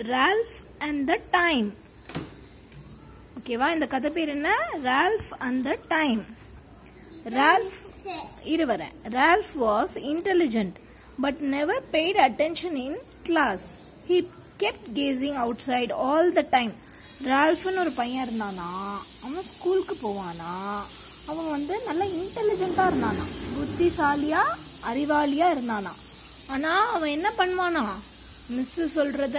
Ralph and the time ஓகேவா இந்த கதை பேர் என்ன? Ralph and the time Ralph இரு Ralph was intelligent but never paid attention in class he kept gazing outside all the time ரால்ஃப்னு ஒரு பையன் இருந்தானா? அவன் ஸ்கூலுக்கு போவானா? அவன் வந்து நல்லா இன்டெலிஜென்ட்டாக இருந்தானா? புத்திசாலியாக அறிவாளியாக இருந்தானா? ஆனால் அவன் என்ன பண்ணுவானா? மிஸ் சொல்றத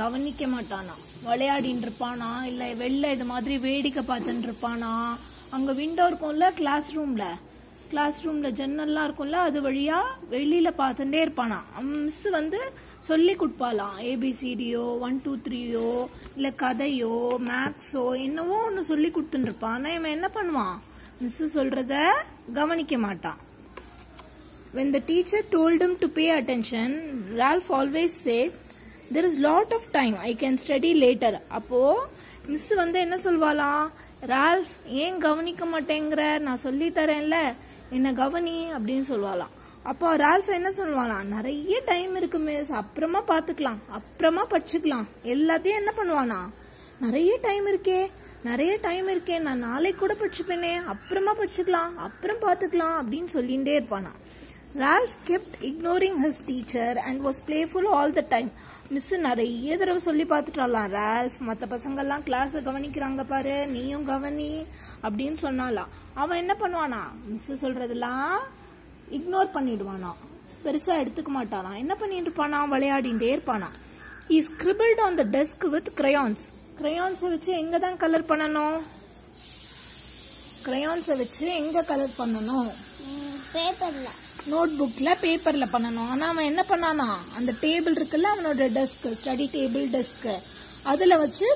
கவனிக்க மாட்டானா? விளையாடின்னு இருப்பானா இல்ல வெளில இது மாதிரி வேடிக்கை பார்த்துட்டு இருப்பானா அங்க விண்டோ இருக்கும்ல கிளாஸ் ரூம்ல கிளாஸ் ரூம்ல ஜன்னல்லாம் இருக்கும்ல அது வழியா வெளியில பார்த்துட்டே இருப்பானா? மிஸ் வந்து சொல்லி கொடுப்பாளாம் ஏபிசிடியோ ஒன் டூ த்ரீயோ இல்ல கதையோ மேக்ஸோ என்னவோ ஒன்னு சொல்லி கொடுத்துட்டு இருப்பான் ஆனா இவன் என்ன பண்ணுவான்? மிஸ் சொல்றத கவனிக்க மாட்டான். When the teacher told him to pay attention, Ralph always said, There is lot of time, I can study later. அப்போ மிஸ் வந்து என்ன சொல்வாளா? ரால்ஃப் ஏன் கவனிக்க மாட்டேங்கிற நான் சொல்லி தரேன்ல. என்ன கவனி? அப்படின்னு சொல்லுவாளாம் அப்போ ரால்ஃப் என்ன சொல்லுவாளாம் நிறைய டைம் இருக்கு மிஸ் அப்புறமா பாத்துக்கலாம். அப்புறமா படிச்சுக்கலாம். எல்லாத்தையும் என்ன பண்ணுவானா? நிறைய டைம் இருக்கே. நிறைய டைம் இருக்கே. நான் நாளைக்கு கூட படிச்சுப்பேனே. அப்புறமா படிச்சுக்கலாம். அப்புறம் பாத்துக்கலாம். அப்படின்னு சொல்லிகிட்டே இருப்பானா. Ralph kept ignoring his teacher and was playful all the time miss நிறைய தடவை சொல்லி பார்த்துட்டாலாம் ரால்ஃப் மற்ற பசங்கள்லாம் கிளாஸை கவனிக்கிறாங்க பாரு நீயும் கவனி அப்படின்னு சொன்னாலாம் அவன் என்ன பண்ணுவானா? மிஸ் சொல்றதெல்லாம் இக்னோர் பண்ணிடுவானா பெருசாக எடுத்துக்க மாட்டானா என்ன பண்ணிட்டு இருப்பானா? விளையாடிட்டே இருப்பானா. His scribbled on the desk with crayons கிரையான்ஸை வச்சு எங்கே தான் கலர் பண்ணணும்? கிரையான்ஸை வச்சு எங்கே கலர் பண்ணணும்? பேப்பரில் நோட் புக்கில் பேப்பரில் பண்ணணும். ஆனால் அவன் என்ன பண்ணானா அந்த டேபிள் இருக்குல்ல அவனோட டெஸ்க் ஸ்டடி டேபிள் டெஸ்க் அதில் வச்சு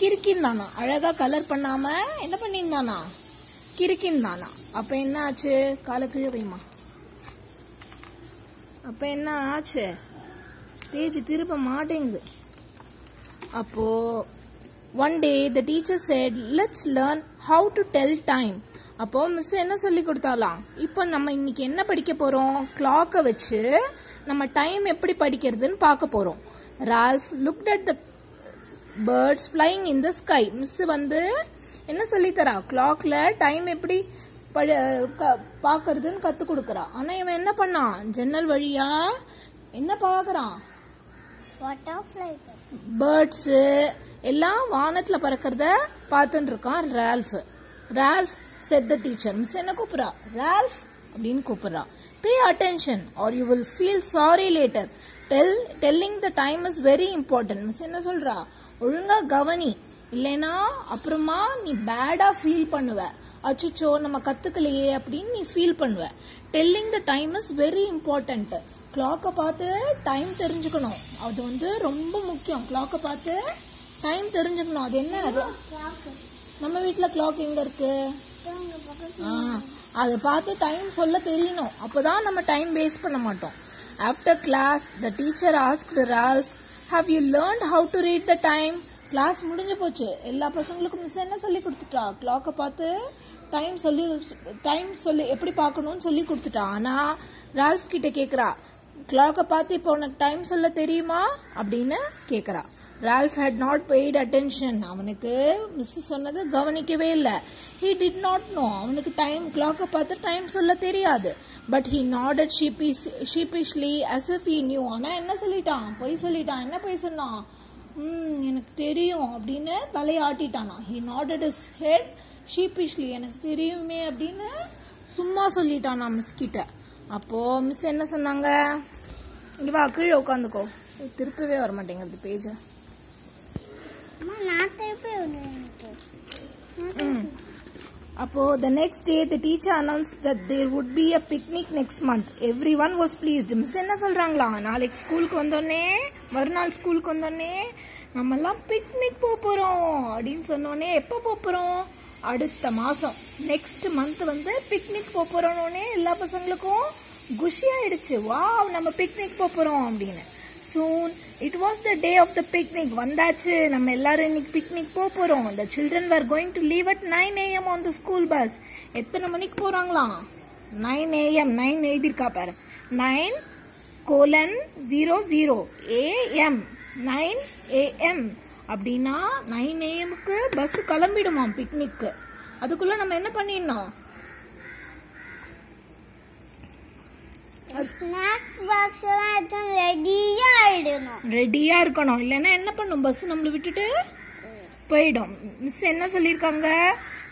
கிறுக்கின்தானா அழகாக கலர் பண்ணாமல் என்ன பண்ணியிருந்தானா கிறுக்கின்தானா அப்போ என்ன ஆச்சு? கால கீழே வைமா என்ன ஆச்சு? பேஜ் திருப்ப மாட்டேங்குது. அப்போது one day the teacher said let's learn how to tell time அப்போ மிஸ் என்ன சொல்லி கொடுத்தாலாம் இப்போ நம்ம இன்னைக்கு என்ன படிக்க போறோம்? கிளாக்கை வச்சு நம்ம டைம் எப்படி படிக்கிறதுன்னு பார்க்க போறோம். Ralph looked at the birds flying in the sky miss வந்து என்ன சொல்லித்தரா கிளாக்ல டைம் எப்படி படி பார்க்கறதுன்னு கத்து கொடுக்கறா. ஆனா இவன் என்ன பண்ணான்? ஜன்னல் வழியா என்ன பார்க்கறான்? பேர்ட்ஸு எல்லாம் வானத்துல பறக்கிறத பார்த்துட்டு இருக்கான் Ralph. Ralph said the teacher miss என்ன கூப்பிட்றா? ரால்ஃப் அப்படின்னு கூப்பிட்றா. Pay attention or you will feel sorry later tell telling the time is very important miss என்ன சொல்கிறா ஒழுங்காக கவனி. இல்லைனா அப்புறமா நீ பேடாக ஃபீல் பண்ணுவ. அச்சுச்சோ நம்ம கற்றுக்கலையே அப்படின்னு நீ ஃபீல் பண்ணுவ. Telling the time is very important கிளாக்கை பார்த்து டைம் தெரிஞ்சுக்கணும். அது வந்து ரொம்ப முக்கியம். கிளாக்கை பார்த்து டைம் தெரிஞ்சுக்கணும். அது என்ன? நம்ம வீட்டில் கிளாக் எங்கே இருக்குது அதை பார்த்து டைம் சொல்ல தெரியணும். அப்போ தான் நம்ம டைம் வேஸ்ட் பண்ண மாட்டோம். After class the teacher asked Ralph have you learn how to read the time class முடிஞ்சு போச்சு. எல்லா பசங்களுக்கும் மிஸ் என்ன சொல்லி கொடுத்துட்டா? கிளாக்கை பார்த்து டைம் சொல்லி டைம் சொல்லி எப்படி பார்க்கணும்னு சொல்லி கொடுத்துட்டா. ஆனால் ரால்ஃப் கிட்ட கேட்குறா கிளாக்கை பார்த்து இப்போ உனக்கு டைம் சொல்ல தெரியுமா? அப்படின்னு கேட்குறா Ralph had not paid attention அவனுக்கு மிஸ் சொன்னதை கவனிக்கவே இல்லை. ஹீ டிட் நாட் நோ அவனுக்கு டைம் கிளாக்கை பார்த்து டைம் சொல்ல தெரியாது. But he nodded sheepish sheepishly as if he knew ஆனால் என்ன சொல்லிட்டான்? பொய் சொல்லிட்டான். என்ன பொய் சொன்னான்? எனக்கு தெரியும் அப்படின்னு தலையாட்டிட்டானா. He nodded his head sheepishly எனக்கு தெரியுமே அப்படின்னு சும்மா சொல்லிட்டானா மிஸ் கிட்ட. அப்போது மிஸ் என்ன சொன்னாங்க? இங்கே வா கீழே உட்காந்துக்கோ. திருப்பவே வர மாட்டேங்கிறது பேஜை. அம்மா த நெக்ஸ்ட் டே அப்போ the next day the teacher announced that there would be a picnic next month. Everyone was pleased. Miss என்ன சொல்றாங்களா? நாளைக்கு ஸ்கூலுக்கு வந்தோடனே மறுநாள் ஸ்கூலுக்கு வந்தோடனே நம்ம எல்லாம் பிக்னிக் போக போறோம் அப்படின்னு சொன்னோடனே எப்போ போக போறோம்? அடுத்த மாதம் நெக்ஸ்ட் மந்த் வந்து பிக்னிக் போக போறோம்னே எல்லா பசங்களுக்கும் குஷி ஆயிடுச்சு நம்ம பிக்னிக் போக போறோம் அப்படின்னு. Soon it was the day of the picnic வந்தாச்சு. நம்ம எல்லாரும் இன்னைக்கு பிக்னிக் போக இந்த children children going going to leave at 9 am on the school எத்தனை மணிக்கு போகிறாங்களாம் நைன் ஏஎம் நைன் எழுதியிருக்கா பாரு. Nine colon zero zero AM nine AM அப்படின்னா நைன் ஏஎம்க்கு பஸ் கிளம்பிடுமாம் பிக்னிக்கு அதுக்குள்ள நம்ம என்ன பண்ணிடணும்? ஸ்நாக்ஸ் பாக்ஸ் எல்லாம் எடுத்து ரெடியா இருக்கணும். இல்லைன்னா என்ன பண்ணும்? பஸ் நம்மளை விட்டுட்டு போயிடும். மிஸ் என்ன சொல்லியிருக்காங்க?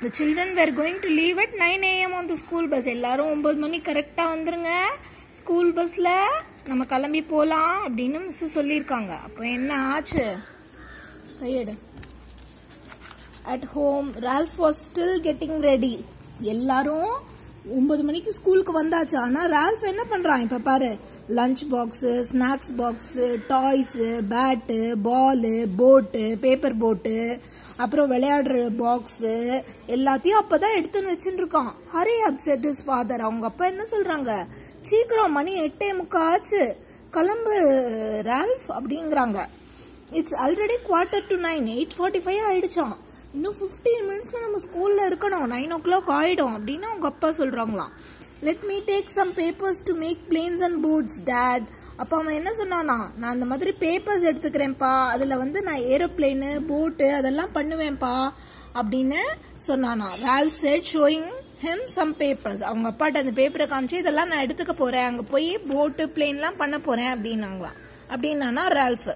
The children were going to leave at 9 am on school bus எல்லாரும் ஒன்பது மணி கரெக்டாக வந்துருங்க. ஸ்கூல் பஸ்ஸில் நம்ம கிளம்பி போகலாம் அப்படின்னு மிஸ் சொல்லியிருக்காங்க. அப்போ என்ன ஆச்சு? கையடு at home Ralph was still getting ready எல்லாரும் ஒன்பது மணிக்கு ஸ்கூலுக்கு வந்தாச்சு. ஆனால் ரால்ஃப் என்ன பண்ணுறான் இப்போ பாரு lunch box snacks box toys bat ball போட்டு பேப்பர் போட்டு அப்புறம் விளையாடுற பாக்ஸு எல்லாத்தையும் அப்போ தான் எடுத்துன்னு வச்சுட்டு இருக்கான் ஹரி அப்செட் இஸ் ஃபாதர் அவங்க அப்பா என்ன சொல்கிறாங்க சீக்கிரம் மணி எட்டே முக்கா ஆச்சு கிளம்பு ரால்ஃப் அப்படிங்கிறாங்க. It's already quarter to nine eight forty five ஆயிடுச்சான் இன்னும் ஃபிஃப்டீன் மினிட்ஸில் நம்ம ஸ்கூலில் இருக்கணும். நைன் ஓ கிளாக் ஆகிடும் அப்படின்னு அவங்க அப்பா சொல்கிறாங்களாம் let me take some papers to make planes and boats dad அப்போ அவன் என்ன சொன்னானா நான் இந்த மாதிரி பேப்பர்ஸ் எடுத்துக்கிறேன்ப்பா. அதில் வந்து நான் ஏரோப்ளேனு போட்டு அதெல்லாம் பண்ணுவேன்ப்பா. அப்படின்னு சொன்னானா. Well said showing him some papers அவங்க அப்பாட்ட அந்த பேப்பரை காமிச்சு இதெல்லாம் நான் எடுத்துக்க போகிறேன் அங்கே போய் போட்டு பிளேன்லாம் பண்ண போகிறேன் அப்படின்னாங்களாம். அப்படின்னானா Ralph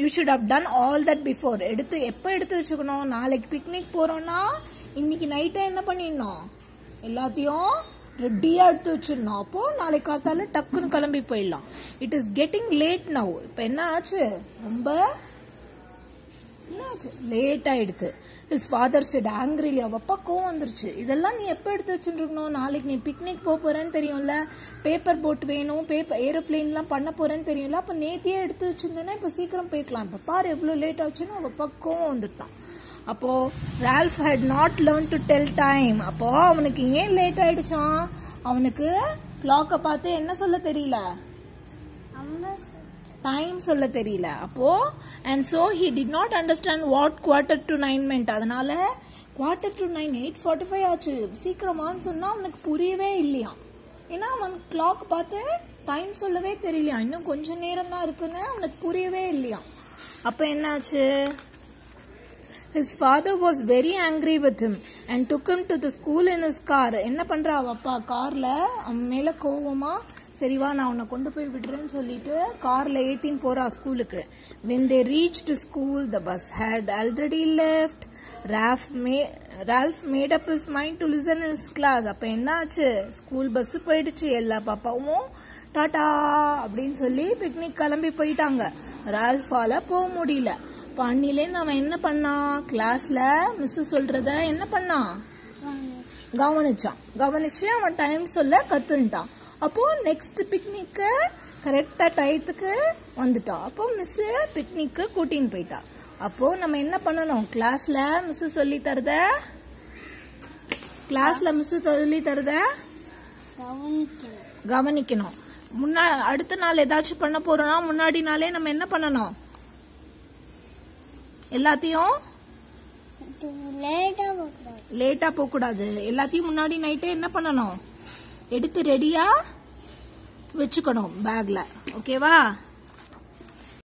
you should have done all that before எடுத்து எப்போ எடுத்து வச்சுக்கணும்? நாளைக்கு பிக்னிக் போகிறோன்னா இன்னைக்கு நைட்டே என்ன பண்ணிடணும்? எல்லாத்தையும் ரெடியாக எடுத்து வச்சிடணும். அப்போது நாளைக்கு காத்தால டக்குன்னு கிளம்பி போயிடலாம். It is getting late now இப்போ என்ன ஆச்சு? ரொம்ப என்னாச்சு லேட் ஆகிடுது ஹிஸ் ஃபாதர் செட் ஆங்கிரிலி அவ அப்பா கோவம் வந்துருச்சு. இதெல்லாம் நீ எப்போ எடுத்து வச்சுருக்கணும்? நாளைக்கு நீ பிக்னிக் போக போறேன்னு தெரியும்ல. பேப்பர் போட் வேணும் பேப்பர் ஏரோப்ளேன்லாம் பண்ண போறேன்னு தெரியும்ல. அப்போ நேத்தியே எடுத்து வச்சிருந்தேன்னா இப்போ சீக்கிரம் போயிருக்கலாம் இப்போ பாரு எவ்வளோ லேட் ஆச்சுன்னு அவ அப்பா கோவம் வந்துட்டான். அப்போ Ralph had not learn to tell time அப்போ அவனுக்கு ஏன் லேட் ஆயிடுச்சான் அவனுக்கு கிளாக்கை பார்த்து என்ன சொல்ல தெரியல? டைம் சொல்ல தெரியல. அப்போ and so he did not understand what quarter to nine meant அதனால quarter to nine eight forty five ஆச்சு. சீக்கிரமான்னு சொன்னால் அவனுக்கு புரியவே இல்லையா? ஏன்னா அவன் கிளாக் பார்த்து டைம் சொல்லவே தெரியலையா? இன்னும் கொஞ்சம் நேரம் தான் இருக்குன்னு அவனுக்கு புரியவே இல்லையா? அப்போ என்னாச்சு? His father was very angry with him and took him to the school in his car என்ன பண்ணுறா அப்பா காரில் அவன் மேலே கோவமாக சரிவா நான் உன்னை கொண்டு போய் விடுறேன்னு சொல்லிட்டு காரில் ஏற்றின்னு போகிறா ஸ்கூலுக்கு when they reach to school the bus had already left Ralph may Ralph made up his mind to listen his class அப்போ என்னாச்சு ஸ்கூல் பஸ்ஸு போயிடுச்சு எல்லா பாப்பாவும் டாட்டா அப்படின்னு சொல்லி பிக்னிக் கிளம்பி போயிட்டாங்க ரால்ஃபால் போக முடியல இப்போ அன்னிலேருந்து அவன் என்ன பண்ணான் கிளாஸ்ல மிஸ் சொல்றத என்ன பண்ணான் கவனிச்சான் கவனிச்சு அவன் டைம் சொல்ல கத்துன்ட்டான் அப்போ நெக்ஸ்ட் பிக்னிக்கு கரெக்டா டயத்துக்கு வந்துட்டான் அப்போ மிஸ் பிக்னிக்கு கூட்டின்னு போயிட்டா. அப்போ நம்ம என்ன பண்ணணும்? கிளாஸ்ல மிஸ் சொல்லி தரத? கிளாஸ்ல மிஸ் சொல்லி தரத? கவனிக்கணும். முன்னா அடுத்த நாள் ஏதாச்சும் பண்ண போறோம்னா முன்னாடி நாளே நம்ம என்ன பண்ணணும்? எல்லாத்தையும் லேட்டா போக கூடாது எல்லாத்தையும் முன்னாடி நைட்டே என்ன பண்ணணும்? எடுத்து ரெடியா வச்சுக்கணும் பேக்ல ஓகேவா